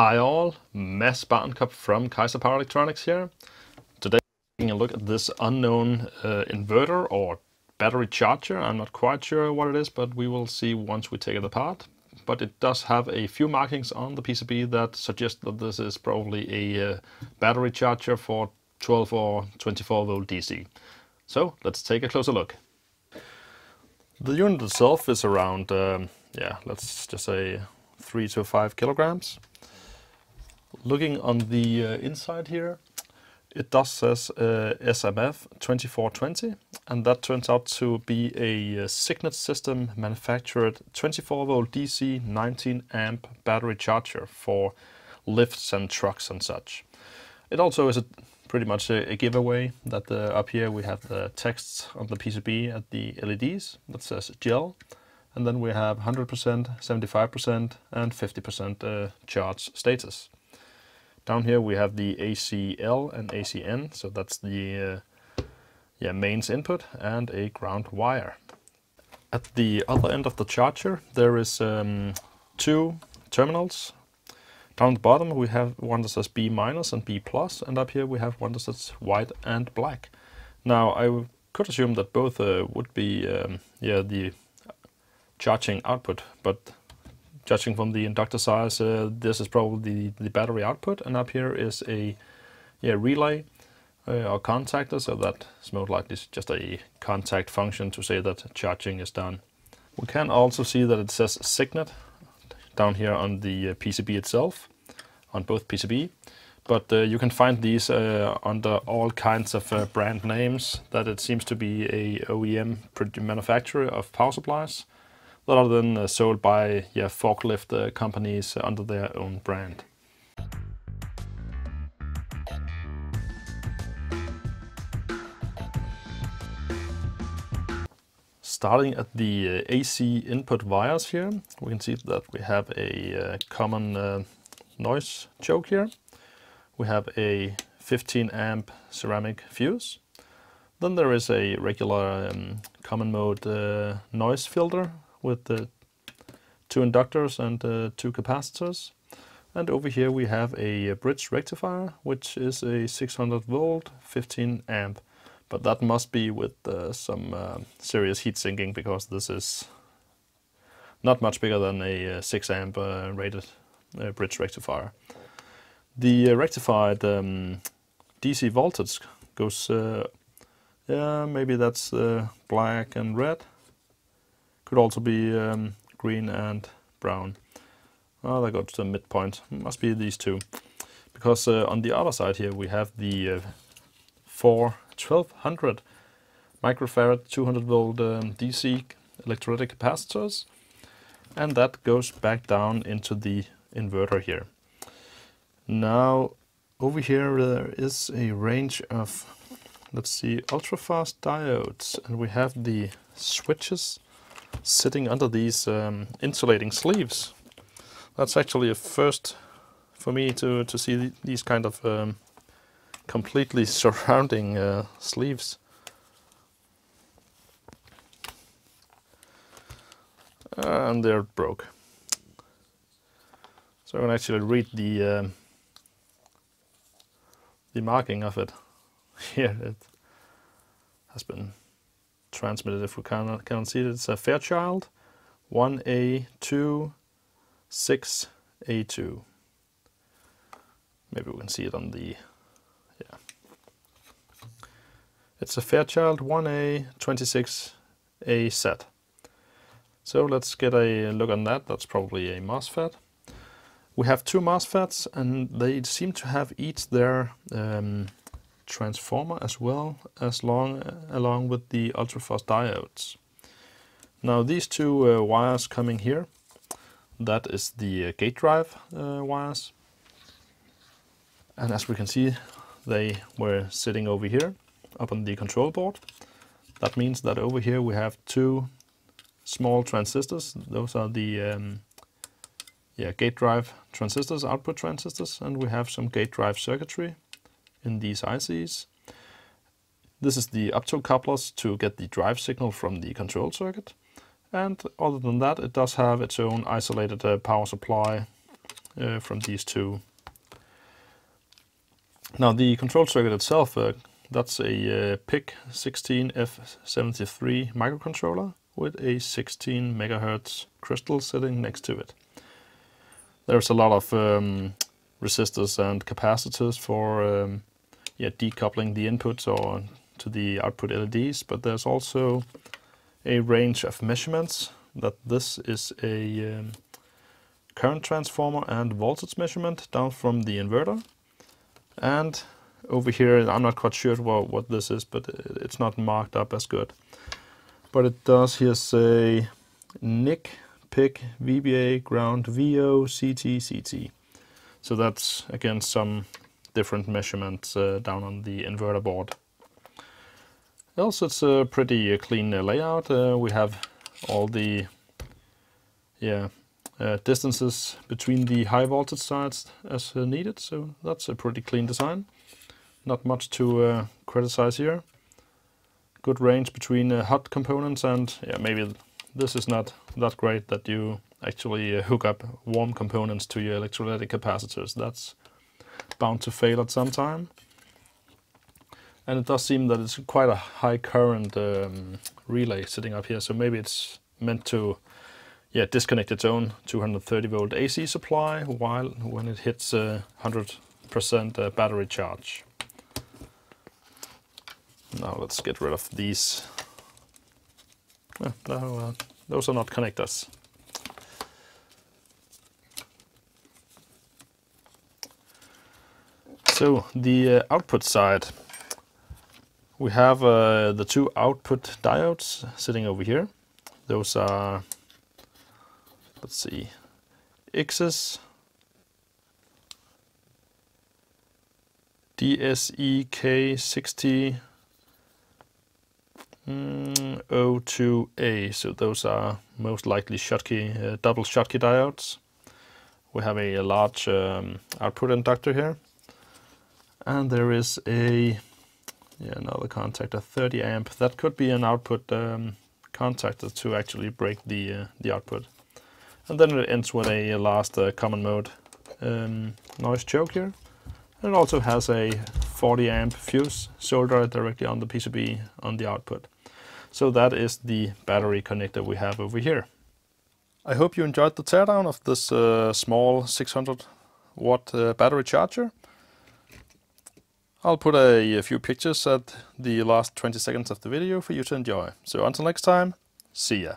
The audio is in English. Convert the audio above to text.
Hi all, Mads Barnkob from Kaizer Power Electronics here. Today we're taking a look at this unknown uh, inverter or battery charger. I'm not quite sure what it is, but we will see once we take it apart. But it does have a few markings on the PCB that suggest that this is probably a uh, battery charger for 12 or 24 volt DC. So let's take a closer look. The unit itself is around, um, yeah, let's just say 3 to 5 kilograms. Looking on the uh, inside here, it does says uh, SMF 2420 and that turns out to be a uh, Signet system manufactured 24 volt DC 19 amp battery charger for lifts and trucks and such. It also is a, pretty much a, a giveaway that uh, up here we have the texts on the PCB at the LEDs that says gel and then we have 100%, 75% and 50% uh, charge status. Down here we have the ACL and ACN, so that's the uh, yeah, mains input and a ground wire. At the other end of the charger there is um, two terminals. Down the bottom we have one that says B minus and B plus and up here we have one that says white and black. Now I could assume that both uh, would be um, yeah the charging output, but judging from the inductor size, uh, this is probably the, the battery output, and up here is a yeah relay uh, or contactor, so that's most likely just a contact function to say that charging is done. We can also see that it says Signet down here on the uh, PCB itself, on both PCB, but uh, you can find these uh, under all kinds of uh, brand names, that it seems to be a OEM manufacturer of power supplies rather than uh, sold by yeah, forklift uh, companies under their own brand. Starting at the uh, AC input wires here, we can see that we have a common noise choke here. We have a 15 amp ceramic fuse. Then there is a regular um, common mode uh, noise filter with the two inductors and uh, two capacitors. And over here we have a bridge rectifier, which is a 600 volt, 15 amp. But that must be with uh, some uh, serious heat sinking because this is not much bigger than a uh, 6 amp uh, rated uh, bridge rectifier. The rectified um, DC voltage goes, yeah, maybe that's black and red could also be um, green and brown. Oh, that got to the midpoint. Must be these two. Because uh, on the other side here we have the uh, four 1200 microfarad 200 volt um, DC electrolytic capacitors and that goes back down into the inverter here. Now over here there is a range of let's see ultra fast diodes and we have the switches sitting under these um, insulating sleeves. That's actually a first for me to, to see these kind of um, completely surrounding uh, sleeves. and they're broke. So I can actually read the um, the marking of it. Here it has been transmitted if we cannot, cannot see it. It's a Fairchild 1A2 6A2. Maybe we can see it on the, yeah. It's a Fairchild 1A 26A set. So let's get a look on that. That's probably a MOSFET. We have two MOSFETs and they seem to have each their um, transformer as well as long along with the ultrafast diodes. Now these two uh, wires coming here, that is the uh, gate drive uh, wires. And as we can see, they were sitting over here up on the control board. That means that over here we have two small transistors. Those are the um, yeah, gate drive transistors, output transistors, and we have some gate drive circuitry in these ICs. This is the optocouplers to get the drive signal from the control circuit. And other than that, it does have its own isolated uh, power supply uh, from these two. Now the control circuit itself, uh, that's a uh, PIC 16F73 microcontroller with a 16 megahertz crystal sitting next to it. There's a lot of um, resistors and capacitors for um, yeah, decoupling the inputs or to the output LEDs, but there's also a range of measurements that this is a um, current transformer and voltage measurement down from the inverter. And over here, I'm not quite sure what, what this is, but it's not marked up as good. But it does here say NIC, PIC, VBA, ground, VO, CT, CT. So that's again some different measurements uh, down on the inverter board. Else it's a pretty uh, clean uh, layout. Uh, we have all the yeah uh, distances between the high voltage sides as uh, needed, so that's a pretty clean design. Not much to criticize here. Good range between hot components and yeah maybe this is not that great that you actually uh, hook up warm components to your electrolytic capacitors. That's bound to fail at some time. And it does seem that it's quite a high current um, relay sitting up here, so maybe it's meant to yeah, disconnect its own 230 volt AC supply while when it hits 100% uh, uh, battery charge. Now let's get rid of these. no, uh, those are not connectors. So the uh, output side, we have uh, the two output diodes sitting over here. Those are, let's see, IXYS, DSEK60 mm, O2A. So those are most likely Schottky, uh, double Schottky diodes. We have a, a large um, output inductor here and there is a yeah, another contactor, 30 amp. That could be an output um, contactor to actually break the uh, the output. And then it ends with a last uh, common mode um, noise choke here. And it also has a 40 amp fuse soldered directly on the PCB on the output. So that is the battery connector we have over here. I hope you enjoyed the teardown of this uh, small 600 watt uh, battery charger. I'll put a, a few pictures at the last 20 seconds of the video for you to enjoy. So until next time, see ya.